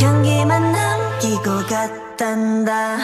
향기만 남기고 갔단다.